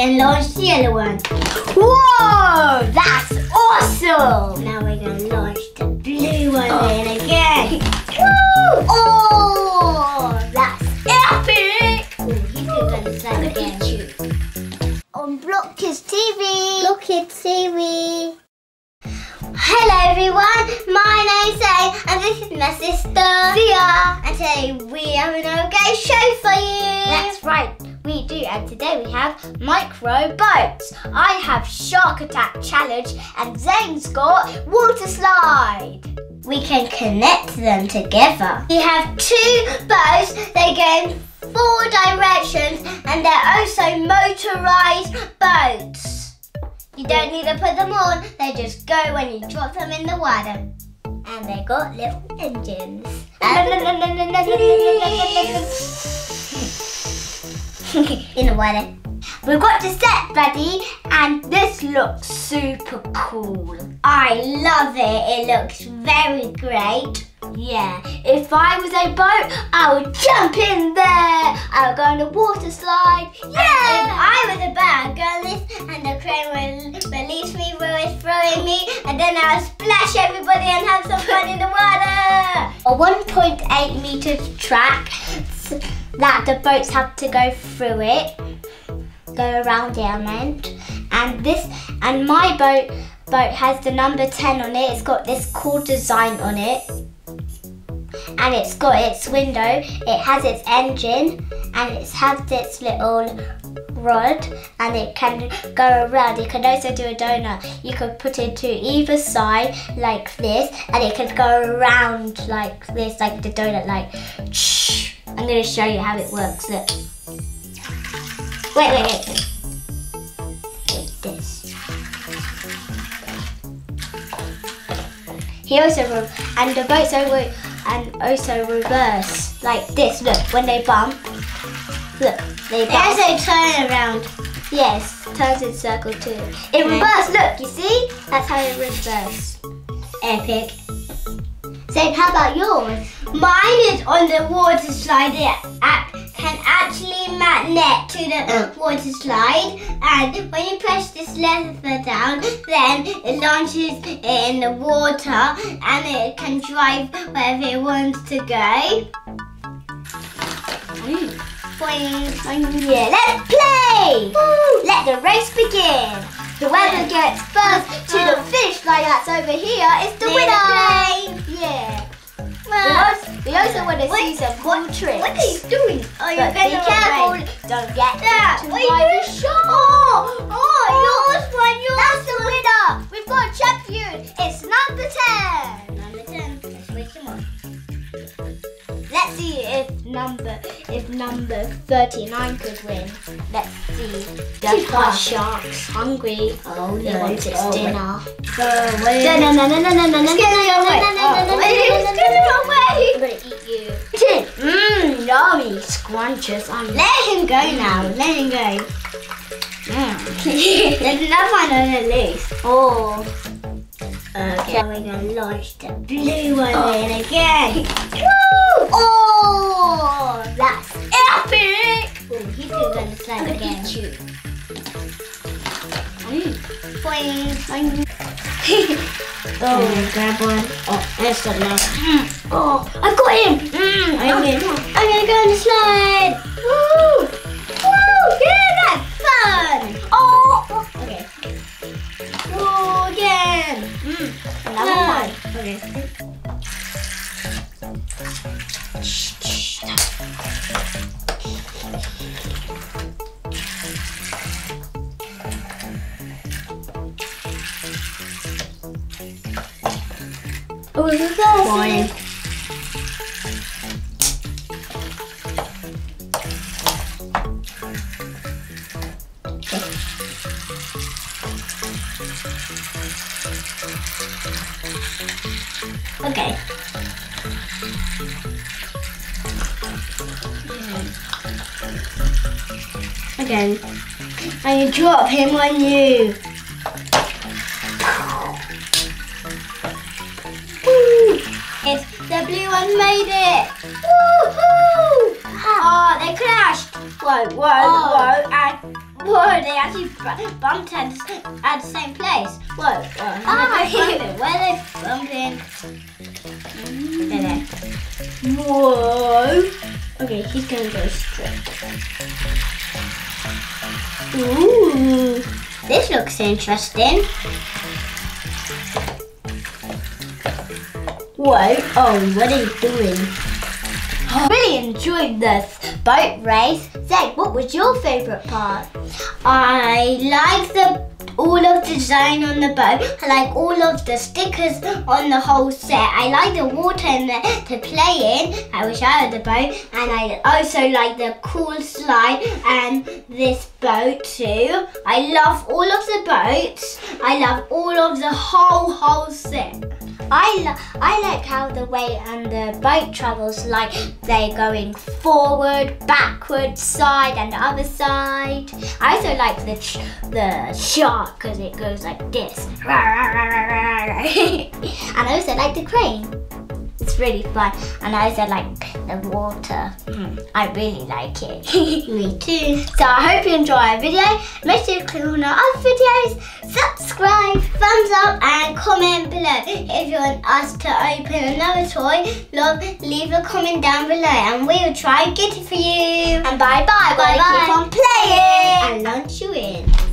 to launch the yellow one. Whoa! That's awesome! Now we're going to launch the blue one oh. in again. Woo! Oh! That's epic! Oh, he's going to slide again. On Blog Kidzz TV. Blog Kidzz TV. Hello everyone, my name's A and this is my sister Zia and today we have an okay show for you. That's right, we do and today we have micro boats. I have Shark Attack Challenge and Zayn's got Water Slide. We can connect them together. We have two boats, they go in four directions and they're also motorised boats. You don't need to put them on, they just go when you drop them in the water. And they got little engines. in the water. We've got the set ready and this looks super cool. I love it, it looks very great. Yeah, if I was a boat, I would jump in there. I would go on a water slide. Yeah! If I was a boat, I'd and the crane would release me it's throwing me and then I would splash everybody and have some fun in the water. A 1.8 meter track that the boats have to go through it, go around the element. And this, and my boat boat has the number 10 on it. It's got this cool design on it and it's got its window, it has its engine and it has its little rod and it can go around. You can also do a donut. You could put it to either side like this and it can go around like this, like the donut, like. I'm going to show you how it works. Look. Wait, wait, wait. Like this. He also and the boat's over and also reverse like this. Look, when they bump, look, they bump. It also turn around. Yes, turns in circle too. In reverse, look, you see? That's how it reverse. Epic. So how about yours? Mine is on the water slide. It can actually magnet to the water slide and when you press this lever down then it launches it in the water and it can drive wherever it wants to go. Mm. Yeah, let's play! Woo. Let the race begin! Whoever gets first to the finish line that's over here is the winner! Also want to see some cool tricks. What are you doing? Oh, you're but be careful. Don't get yeah. eaten by the shark. Oh, oh, oh, yours one, yours That's the winner. We've got a champion. It's number 10. Number 10. Let's wake him up. Let's see if number if number 39 could win. Let's see. Does our sharks hungry? Oh, he wants its oh, dinner. Oh, wait. No, no, no, no, no, no, no, no, no, no, no, no, no, no, away. I'm gonna eat you. Mmm, yummy, scrumptious. I'm Let him go now. Let him go. Mm. There's another one on the list. Oh. Okay. So we're gonna launch the blue one oh. in again. Woo! Oh, oh, grab one. Oh, that's the last. Mm. Oh, I got him. Mm, I'm, gonna, I'm gonna go on the slide. Woo! Woo! Yeah, that's fun. Oh, okay. Woo, again. Mm. Another one. Okay. Oh, we got Fine. Okay. Again. I you drop him on you. The blue one made it. Woohoo! Oh, they crashed. Whoa, whoa, oh. whoa, and Whoa, they actually bumped at, at the same place. Whoa, whoa. Oh. Where mm. are they bumping? There, there. Whoa. Okay, he's gonna go straight. Ooh, this looks interesting. Whoa, oh, what are you doing? I really enjoyed this boat race. Zach, what was your favourite part? I like the all of the design on the boat. I like all of the stickers on the whole set. I like the water in there to play in. I wish I had a boat. And I also like the cool slide and this boat too. I love all of the boats. I love all of the whole, whole set. I, I like how the way and the boat travels, like they're going forward, backward, side and the other side. I also like the, the shark because it goes like this. and I also like the crane. It's really fun. And I also like the water. Mm. I really like it. Me too. So I hope you enjoy our video. Make sure to click on our other videos, subscribe, thumbs up and comment below. If you want us to open another toy, love, leave a comment down below and we will try and get it for you. And bye bye. Bye bye. Keep on playing and launch you in.